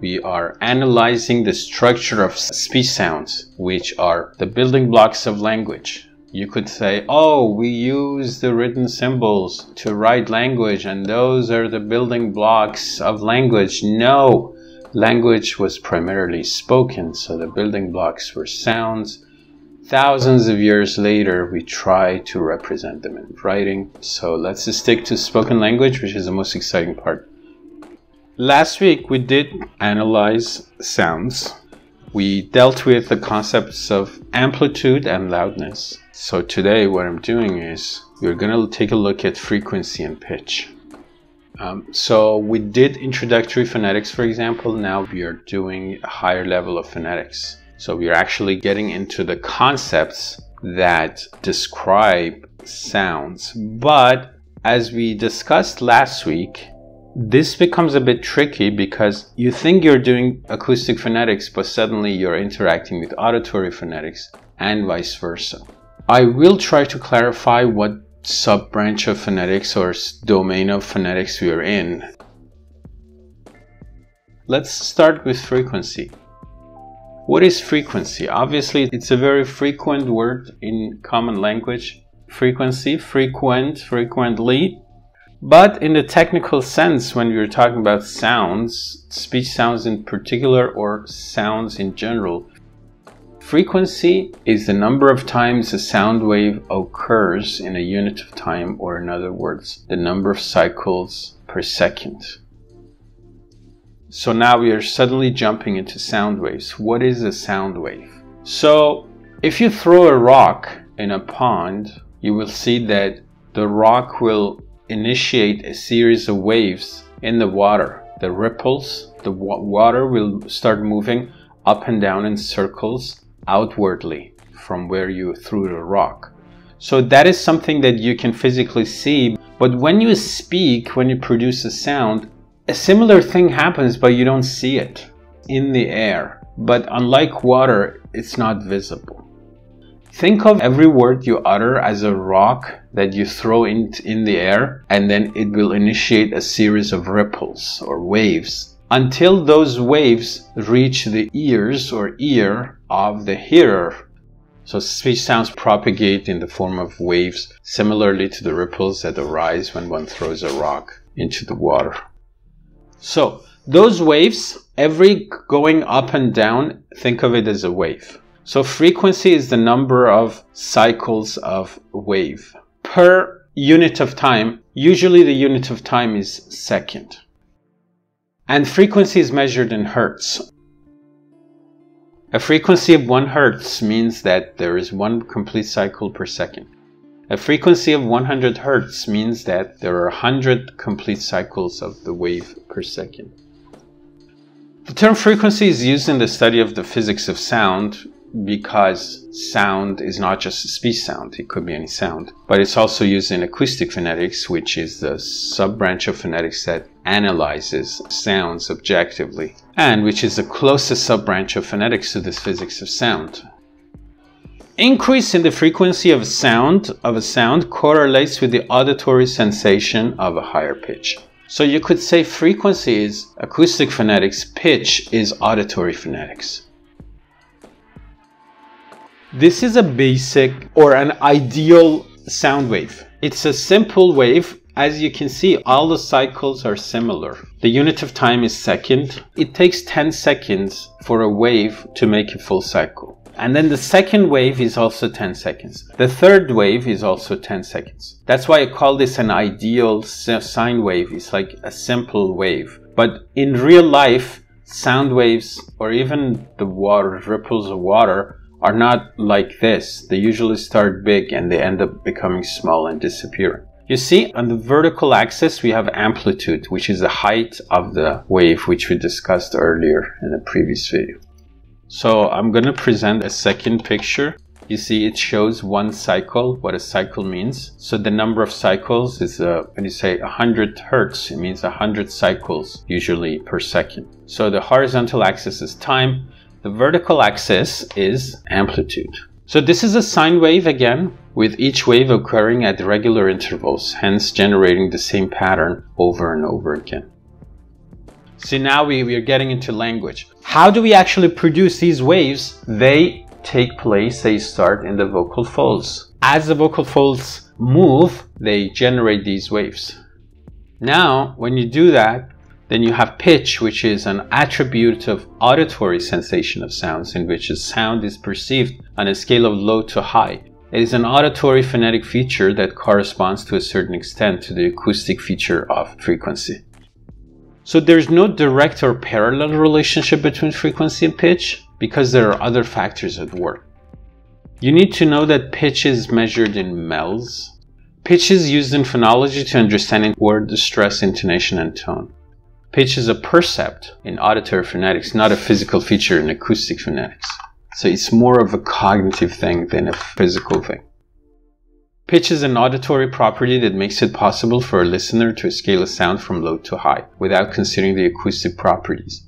we are analyzing the structure of speech sounds, which are the building blocks of language. You could say, oh, we use the written symbols to write language, and those are the building blocks of language. No, language was primarily spoken, so the building blocks were sounds. Thousands of years later, we try to represent them in writing. So let's stick to spoken language, which is the most exciting part. Last week, we did analyze sounds. We dealt with the concepts of amplitude and loudness. So today, what I'm doing is we're going to take a look at frequency and pitch. Um, so we did introductory phonetics, for example. Now we are doing a higher level of phonetics. So we are actually getting into the concepts that describe sounds. But as we discussed last week, this becomes a bit tricky because you think you're doing acoustic phonetics, but suddenly you're interacting with auditory phonetics and vice versa. I will try to clarify what sub branch of phonetics or domain of phonetics we are in. Let's start with frequency. What is frequency? Obviously, it's a very frequent word in common language. Frequency, frequent, frequently. But in the technical sense, when we're talking about sounds, speech sounds in particular or sounds in general, frequency is the number of times a sound wave occurs in a unit of time, or in other words, the number of cycles per second. So now we are suddenly jumping into sound waves. What is a sound wave? So if you throw a rock in a pond, you will see that the rock will initiate a series of waves in the water. The ripples, the water will start moving up and down in circles outwardly from where you threw the rock. So that is something that you can physically see. But when you speak, when you produce a sound, a similar thing happens, but you don't see it in the air. But unlike water, it's not visible. Think of every word you utter as a rock that you throw in, in the air, and then it will initiate a series of ripples or waves until those waves reach the ears or ear of the hearer. So speech sounds propagate in the form of waves, similarly to the ripples that arise when one throws a rock into the water. So those waves, every going up and down, think of it as a wave. So frequency is the number of cycles of wave per unit of time. Usually the unit of time is second. And frequency is measured in hertz. A frequency of 1 hertz means that there is one complete cycle per second. A frequency of 100 hertz means that there are 100 complete cycles of the wave per second. The term frequency is used in the study of the physics of sound because sound is not just speech sound, it could be any sound, but it's also used in acoustic phonetics, which is the sub branch of phonetics that analyzes sounds objectively, and which is the closest sub branch of phonetics to this physics of sound. Increase in the frequency of sound of a sound correlates with the auditory sensation of a higher pitch. So you could say frequency is acoustic phonetics, pitch is auditory phonetics. This is a basic or an ideal sound wave. It's a simple wave. As you can see, all the cycles are similar. The unit of time is second. It takes 10 seconds for a wave to make a full cycle. And then the second wave is also 10 seconds. The third wave is also 10 seconds. That's why I call this an ideal sine wave. It's like a simple wave. But in real life, sound waves or even the water, ripples of water are not like this. They usually start big and they end up becoming small and disappearing. You see, on the vertical axis, we have amplitude, which is the height of the wave, which we discussed earlier in a previous video. So I'm going to present a second picture. You see it shows one cycle, what a cycle means. So the number of cycles is, uh, when you say 100 hertz, it means 100 cycles usually per second. So the horizontal axis is time, the vertical axis is amplitude. So this is a sine wave again, with each wave occurring at regular intervals, hence generating the same pattern over and over again. See, now we, we are getting into language. How do we actually produce these waves? They take place, they start in the vocal folds. As the vocal folds move, they generate these waves. Now, when you do that, then you have pitch, which is an attribute of auditory sensation of sounds, in which a sound is perceived on a scale of low to high. It is an auditory phonetic feature that corresponds to a certain extent to the acoustic feature of frequency. So there's no direct or parallel relationship between frequency and pitch because there are other factors at work. You need to know that pitch is measured in mels. Pitch is used in phonology to understand word stress, intonation, and tone. Pitch is a percept in auditory phonetics, not a physical feature in acoustic phonetics. So it's more of a cognitive thing than a physical thing. Pitch is an auditory property that makes it possible for a listener to scale a sound from low to high without considering the acoustic properties.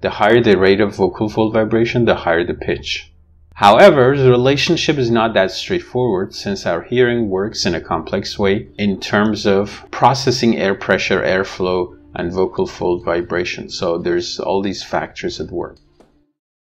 The higher the rate of vocal fold vibration, the higher the pitch. However, the relationship is not that straightforward since our hearing works in a complex way in terms of processing air pressure, airflow, and vocal fold vibration. So there's all these factors at work.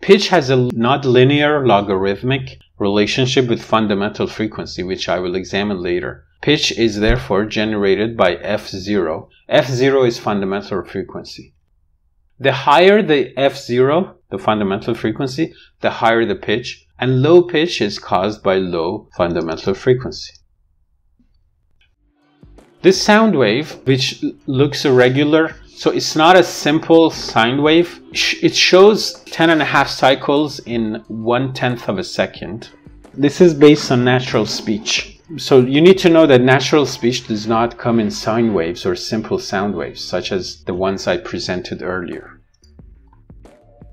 Pitch has a not linear logarithmic relationship with fundamental frequency, which I will examine later. Pitch is therefore generated by F0. F0 is fundamental frequency. The higher the F0, the fundamental frequency, the higher the pitch, and low pitch is caused by low fundamental frequency. This sound wave, which looks irregular, so it's not a simple sine wave. It shows 10 and a half cycles in one tenth of a second. This is based on natural speech. So you need to know that natural speech does not come in sine waves or simple sound waves, such as the ones I presented earlier.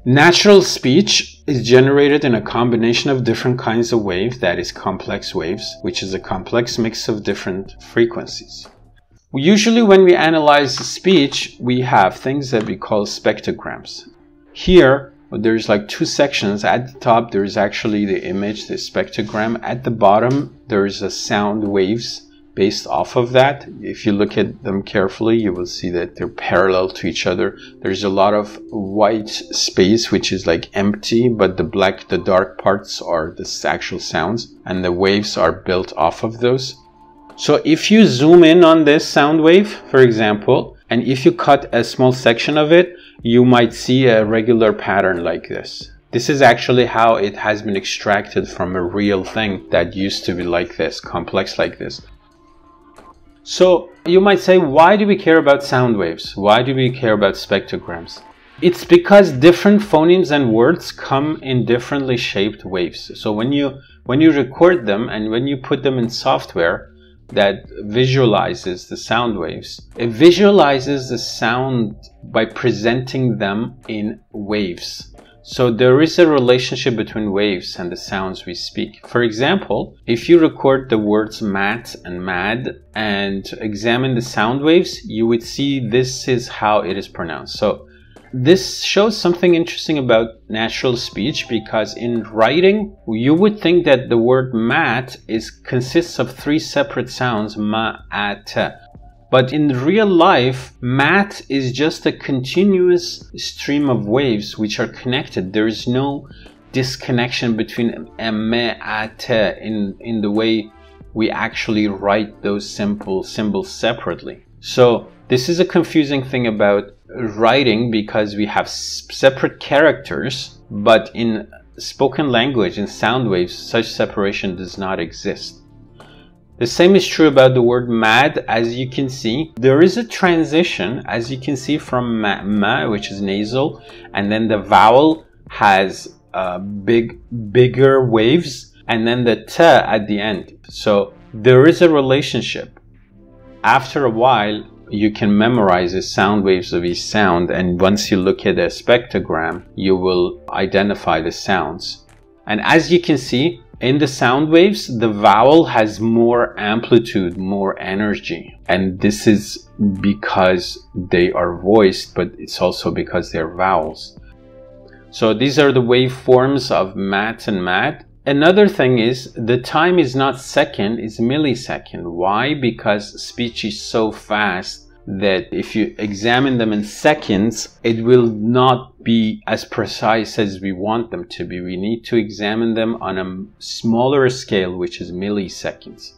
Natural speech is generated in a combination of different kinds of waves, that is complex waves, which is a complex mix of different frequencies. Usually when we analyze speech, we have things that we call spectrograms. Here, there's like two sections. At the top, there's actually the image, the spectrogram. At the bottom, there's a sound waves based off of that. If you look at them carefully, you will see that they're parallel to each other. There's a lot of white space, which is like empty, but the black, the dark parts are the actual sounds, and the waves are built off of those. So if you zoom in on this sound wave, for example, and if you cut a small section of it, you might see a regular pattern like this. This is actually how it has been extracted from a real thing that used to be like this, complex like this. So you might say, why do we care about sound waves? Why do we care about spectrograms? It's because different phonemes and words come in differently shaped waves. So when you when you record them and when you put them in software, that visualizes the sound waves. It visualizes the sound by presenting them in waves. So there is a relationship between waves and the sounds we speak. For example, if you record the words mat and mad and examine the sound waves, you would see this is how it is pronounced. So this shows something interesting about natural speech because in writing, you would think that the word mat is consists of three separate sounds, ma, at. But in real life, mat is just a continuous stream of waves which are connected. There is no disconnection between a, me, at in, in the way we actually write those simple symbols separately. So this is a confusing thing about writing because we have separate characters, but in spoken language, in sound waves, such separation does not exist. The same is true about the word mad. As you can see, there is a transition, as you can see from ma, ma which is nasal, and then the vowel has uh, big, bigger waves, and then the t at the end. So there is a relationship. After a while, you can memorize the sound waves of each sound and once you look at a spectrogram you will identify the sounds. And as you can see in the sound waves the vowel has more amplitude more energy. And this is because they are voiced but it's also because they're vowels. So these are the waveforms of mat and mad Another thing is the time is not second, it's millisecond. Why? Because speech is so fast that if you examine them in seconds, it will not be as precise as we want them to be. We need to examine them on a smaller scale, which is milliseconds.